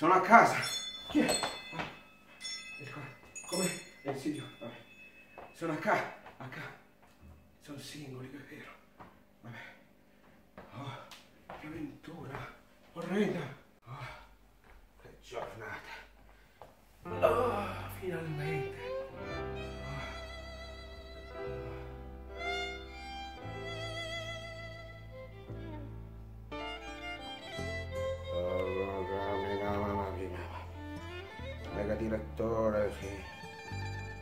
sono a casa. Chi è? Ah, ecco, Come? È il Silvio. Vabbè. Sono a casa. A casa. Sono singoli, è vero. Vabbè. Oh, che avventura. Orrenda. Direttore, sì.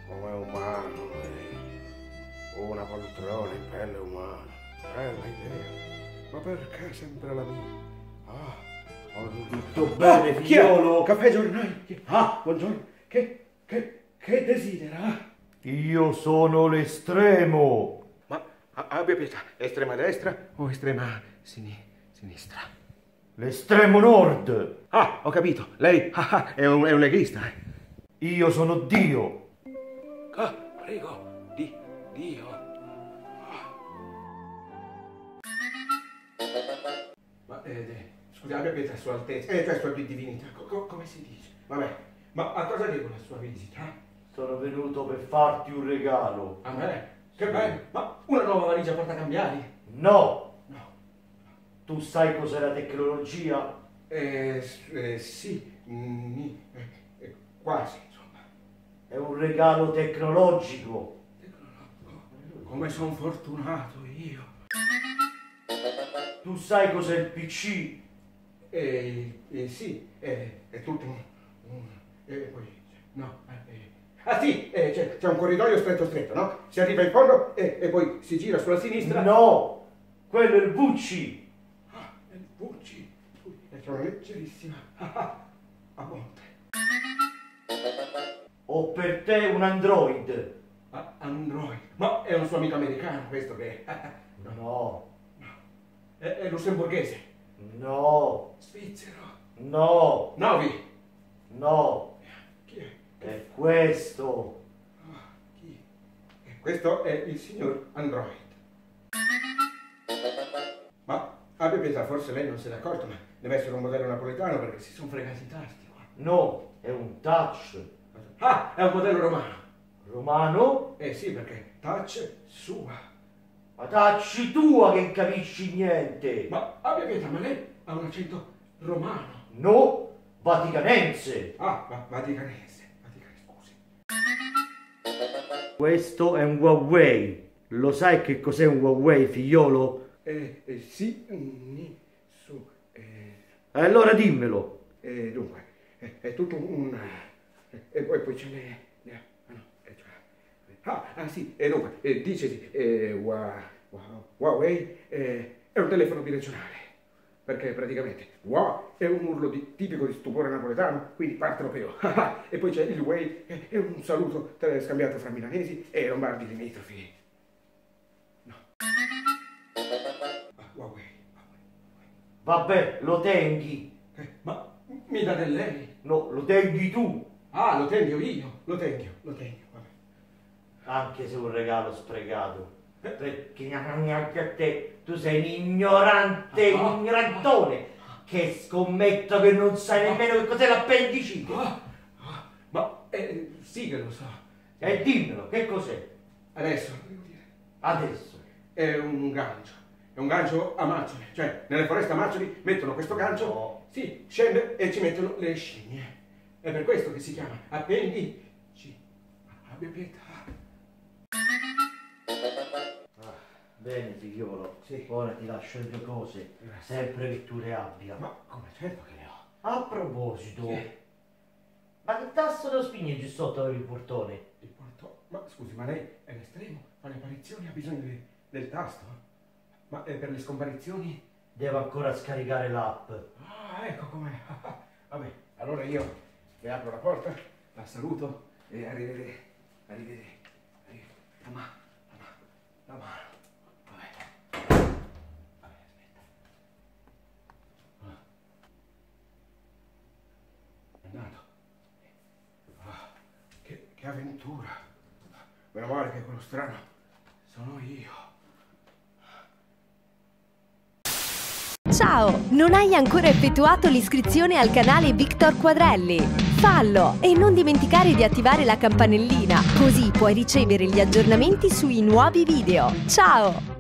Come umano, eh. una poltrona in pelle umana. Bella idea. Ma perché sempre la mia? Ah, ho Tutto bene, chi è? figliolo? Caffè giornale. Ah, buongiorno. Che, che, che desidera? Io sono l'estremo. Ma abbia pietà, estrema destra o estrema sini- sinistra? L'estremo nord. Ah, ho capito. Lei ah, ah, è, un, è un leghista, eh? Io sono Dio. Ah, prego, di Dio. Ma, eh, abbia pietà, Sua Altezza, eh, cioè Sua Divinità, co- co- come si dice? Vabbè, ma a cosa devo la sua visita? Sono venuto per farti un regalo. A me? Che bello! Ma una nuova valigia portacambiali? No. No. Tu sai cos'è la tecnologia? Eh, eh, sì, mm, eh, quasi, insomma. È un regalo tecnologico. Come sono fortunato io. Tu sai cos'è il PC? Eh, eh, sì, eh, è tutto un... un eh, poi, no, eh, eh. Ah sì, eh, c'è, un corridoio stretto stretto, no? Si arriva in fondo e, e poi si gira sulla sinistra. No. Quello è il Bucci. Ah, è il Bucci. Sono leggerissima. Ah, ah, a monte. Ho per te un Android. Ah, Android. Ma è un suo amico americano questo che è. No. È, è lussemburghese. No. Svizzero. No. Novi. No. Chi è? È questo. Ah, chi? Eh, Questo è il signor Android. Ma abbia pietà, forse lei non se n'è accorto, ma deve essere un modello napoletano perché si sono fregati i tasti qua. No. È un touch. Ah, è un modello romano. Romano. Eh sì, perché touch sua. Ma tacci tua che capisci niente. Ma abbia pietà, ma lei ha un accento romano. No. Vaticanense. Ah, ma vaticanese. Vaticanese, scusi. Questo è un Huawei. Lo sai che cos'è un Huawei, figliolo? Eh, eh, sì, su, eh, Allora dimmelo. eh, dunque, eh, è tutto un... eh, e poi, poi c'è le... le- ah, no, eh, cioè, ah, ah, sì, e dunque, eh, dicesi, eh, Hua- Hua- Huawei eh, è un telefono direzionale, perché praticamente Hua è un urlo di- tipico di stupore napoletano, quindi partenopeo, e poi c'è il eh, è un saluto scambiato fra milanesi e lombardi limitrofi. No. Ah, Huawei, Vabbè, lo tengi. Eh, ma mi dà del lei? No, lo tengi tu. Ah, lo tengo io, lo tengo, lo tengo, vabbè. Anche se è un regalo sprecato. Eh. Perché neanche a te, tu sei un ignorante, Ah, un ignorantone, che scommetto che non sai nemmeno che cos'è l'appendicite. Ah, ah, ma eh, sì che lo so. E dimmelo, che cos'è? Adesso, Adesso. è un gancio. È un gancio a maccioli. Cioè, nelle foreste a maccioli mettono questo gancio, No. sì, scende e ci mettono le scimmie. È per questo che si chiama appendici. Abbia pietà. Ah, bene, figliolo. Sì. Ora ti lascio le tue cose, Grazie. sempre che tu le abbia. Ma come certo che le ho. A proposito, Sì. ma che tasto lo spingi sotto per il portone? Il porto... Ma scusi, ma lei è l'estremo? Fa le apparizioni, ha bisogno de- del tasto? Ma eh, per le scomparizioni? Devo ancora scaricare l'app. Ah, ecco com'è. Vabbè, allora io le apro la porta, la saluto e arrivederci. Arrivederci. Arrivederci. La mano, la mano, la. Ah. Ah, che avventura. Meno male che quello strano sono io. Ciao! Non hai ancora effettuato l'iscrizione al canale Victor Quadrelli? Fallo e non dimenticare di attivare la campanellina, così puoi ricevere gli aggiornamenti sui nuovi video. Ciao!